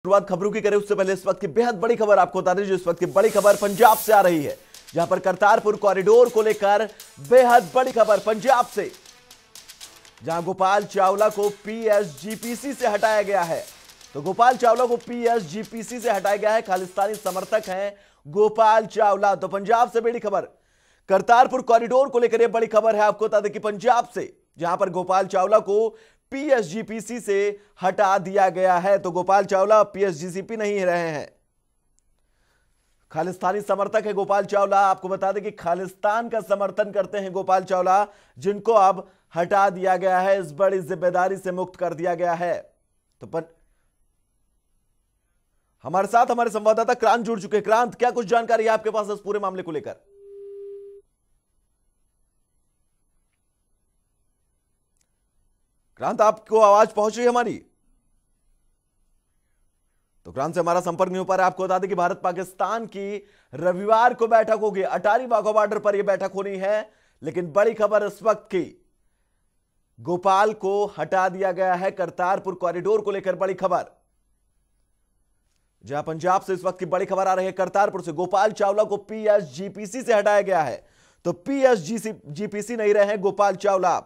शुरुआत खबरों की करें, उससे पहले इस वक्त की बेहद बड़ी खबर आपको बता दें, जो इस वक्त की बड़ी खबर पंजाब से आ रही है, जहाँ पर करतारपुर कॉरिडोर को लेकर बेहद बड़ी खबर पंजाब से, जहाँ गोपाल चावला को पीएसजीपीसी से हटाया गया है। तो गोपाल चावला को पीएसजीपीसी से हटाया गया है, खालिस्तानी समर्थक हैं गोपाल चावला। तो पंजाब से बड़ी खबर, करतारपुर कॉरिडोर को लेकर यह बड़ी खबर है आपको बता दें कि पंजाब से, जहाँ पर गोपाल चावला को पीएसजीपीसी से हटा दिया गया है। तो गोपाल चावला पीएसजीसीपी नहीं रहे हैं। खालिस्तानी समर्थक है गोपाल चावला। आपको बता दें कि खालिस्तान का समर्थन करते हैं गोपाल चावला, जिनको अब हटा दिया गया है। इस बड़ी ज़िम्मेदारी से मुक्त कर दिया गया है। तो पर हमारे साथ हमारे संवाददाता क्रांत जुड़ चुके क्रांत, क्या कुछ जानकारी है आपके पास इस पूरे मामले को लेकर? क्रांत, आपको आवाज़ पहुँच रही है हमारी? तो क्रांत से हमारा संपर्क नहीं हो पा रहा है। आपको बता दें कि भारत पाकिस्तान की रविवार को बैठक होगी। अटारी वाघा बॉर्डर पर यह बैठक होनी है, लेकिन बड़ी खबर इस वक्त की, गोपाल को हटा दिया गया है करतारपुर कॉरिडोर को लेकर बड़ी खबर। जहाँ पंजाब से इस वक्त की बड़ी खबर आ रही है, करतारपुर से गोपाल चावला को पीएसजीपीसी से हटाया गया है। तो पीएसजीसी जीपीसी नहीं रहे हैं गोपाल चावला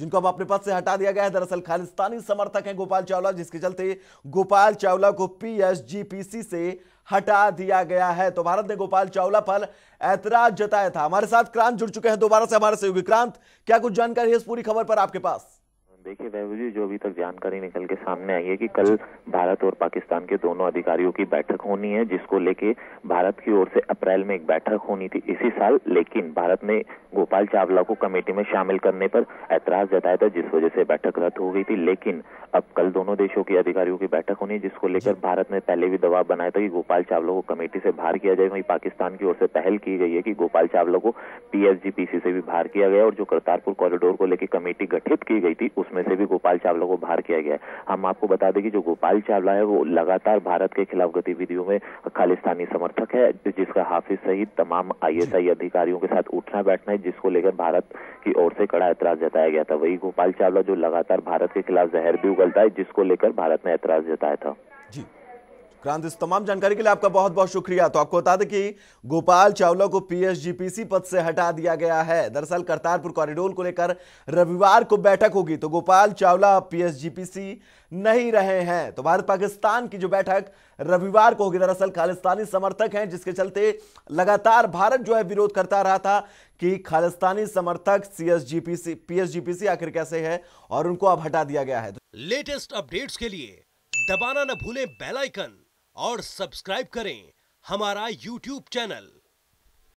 जिनको अब अपने पद से हटा दिया गया है। दरअसल खालिस्तानी समर्थक हैं गोपाल चावला, जिसके चलते गोपाल चावला को पीएसजीपीसी से हटा दिया गया है। तो भारत ने गोपाल चावला पर ऐतराज जताया था। हमारे साथ क्रांत जुड़ चुके हैं। दोबारा से हमारे सहयोगी क्रांत, क्या कुछ जानकारी है इस पूरी खबर पर आपके पास? देखिए वैभव जी जो अभी तक जानकारी निकल के सामने आई है कि कल भारत और पाकिस्तान के दोनों अधिकारियों की बैठक होनी है जिसको लेके भारत की ओर से अप्रैल में एक बैठक होनी थी इसी साल लेकिन भारत ने गोपाल चावला को कमेटी में शामिल करने पर ऐतराज जताया था जिस वजह से बैठक रद्द हो गई थी। लेकिन अब कल दोनों देशों के अधिकारियों की बैठक होनी है जिसको लेकर भारत ने पहले भी दबाव बनाया था कि गोपाल चावला को कमेटी से बाहर किया जाए। वहीं पाकिस्तान की ओर से पहल की गई है कि गोपाल चावला को पीएसजीपीसी से भी बाहर किया गया और जो करतारपुर कॉरिडोर को लेकर कमेटी गठित की गई थी उसमें से भी गोपाल चावला को बाहर किया गया है। हम आपको बता दें कि जो गोपाल चावला है वो लगातार भारत के खिलाफ गतिविधियों में खालिस्तानी समर्थक है जिसका हाफिज सहित तमाम आईएसआई अधिकारियों के साथ उठना बैठना है जिसको लेकर भारत की ओर से कड़ा ऐतराज जताया गया था। वही गोपाल चावला जो लगातार भारत के खिलाफ जहर भी उगलता है जिसको लेकर भारत ने ऐतराज जताया था। जी। क्रांत इस तमाम जानकारी के लिए आपका बहुत बहुत शुक्रिया। तो आपको बता दें कि गोपाल चावला को पीएसजीपीसी पद से हटा दिया गया है। दरअसल करतारपुर कॉरिडोर को लेकर रविवार को बैठक होगी तो गोपाल चावला पीएसजीपीसी नहीं रहे हैं। तो भारत पाकिस्तान की जो बैठक रविवार को होगी, दरअसल खालिस्तानी समर्थक हैं, जिसके चलते लगातार भारत जो है विरोध करता रहा था कि खालिस्तानी समर्थक सीएसजीपीसी पीएसजीपीसी आखिर कैसे है और उनको अब हटा दिया गया है। लेटेस्ट अपडेट्स के लिए दबाना न भूलें बेल आइकन। और सब्सक्राइब करें हमारा यूट्यूब चैनल।